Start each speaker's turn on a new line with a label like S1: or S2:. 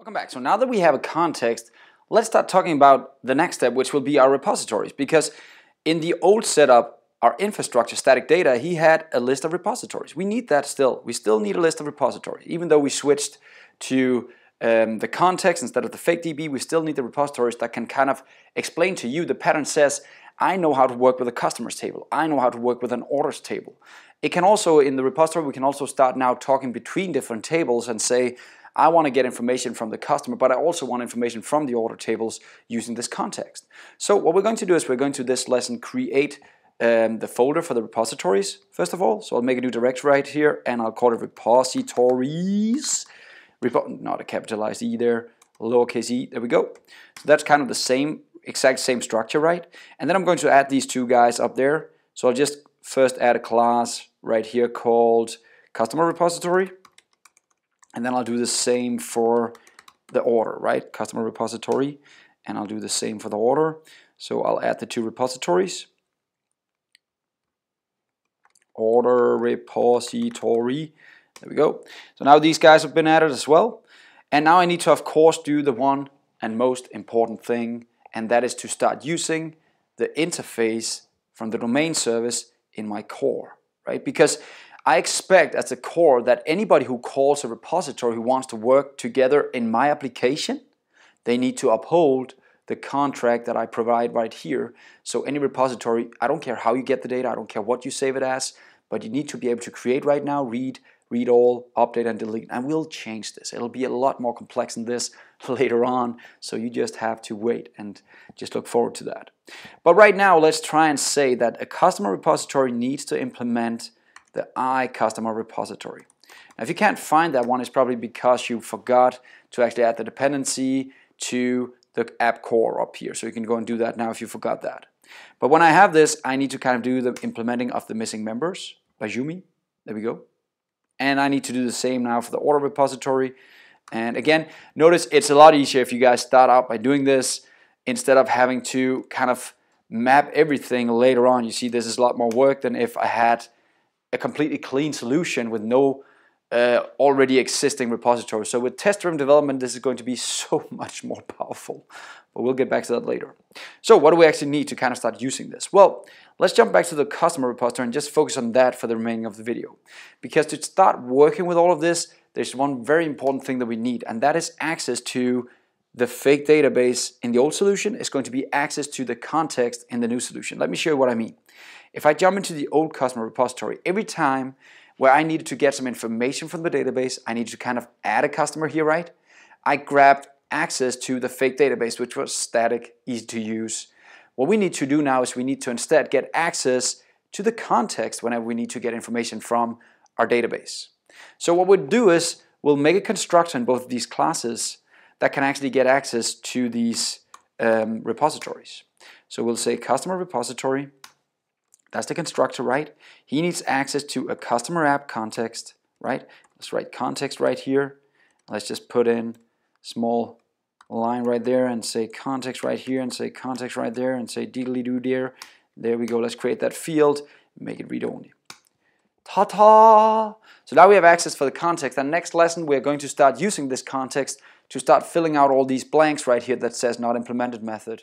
S1: Welcome back. So now that we have a context, let's start talking about the next step, which will be our repositories. Because in the old setup, our infrastructure static data, he had a list of repositories. We need that still. We still need a list of repositories. Even though we switched to um, the context instead of the fake DB, we still need the repositories that can kind of explain to you. The pattern says, I know how to work with a customers table. I know how to work with an orders table. It can also, in the repository, we can also start now talking between different tables and say, I want to get information from the customer, but I also want information from the order tables using this context. So what we're going to do is we're going to this lesson create um, the folder for the repositories, first of all. So I'll make a new directory right here, and I'll call it repositories. Repo not a capitalized E there, lowercase e, there we go. So that's kind of the same, exact same structure, right? And then I'm going to add these two guys up there. So I'll just first add a class right here called customer repository. And then I'll do the same for the order, right? Customer repository. And I'll do the same for the order. So I'll add the two repositories. Order repository. There we go. So now these guys have been added as well. And now I need to, of course, do the one and most important thing, and that is to start using the interface from the domain service in my core, right? Because I expect as the core that anybody who calls a repository who wants to work together in my application, they need to uphold the contract that I provide right here. So any repository, I don't care how you get the data, I don't care what you save it as, but you need to be able to create right now, read, read all, update and delete. And we'll change this. It'll be a lot more complex than this later on. So you just have to wait and just look forward to that. But right now, let's try and say that a customer repository needs to implement the I customer repository. Now, if you can't find that one, it's probably because you forgot to actually add the dependency to the app core up here. So you can go and do that now if you forgot that. But when I have this, I need to kind of do the implementing of the missing members by Jumi. There we go. And I need to do the same now for the order repository. And again, notice it's a lot easier if you guys start out by doing this instead of having to kind of map everything later on. You see, this is a lot more work than if I had a completely clean solution with no uh, already existing repository. So with test-driven development, this is going to be so much more powerful. But we'll get back to that later. So what do we actually need to kind of start using this? Well, let's jump back to the customer repository and just focus on that for the remaining of the video. Because to start working with all of this, there's one very important thing that we need, and that is access to the fake database in the old solution is going to be access to the context in the new solution. Let me show you what I mean. If I jump into the old customer repository, every time where I needed to get some information from the database, I needed to kind of add a customer here, right? I grabbed access to the fake database, which was static, easy to use. What we need to do now is we need to instead get access to the context whenever we need to get information from our database. So what we'll do is we'll make a constructor in both of these classes that can actually get access to these um, repositories. So we'll say customer repository that's the constructor, right? He needs access to a customer app context, right? Let's write context right here. Let's just put in small line right there and say context right here and say context right there and say diddly doo there. There we go. Let's create that field, make it read only. Ta-ta! So now we have access for the context. And next lesson, we're going to start using this context to start filling out all these blanks right here that says not implemented method.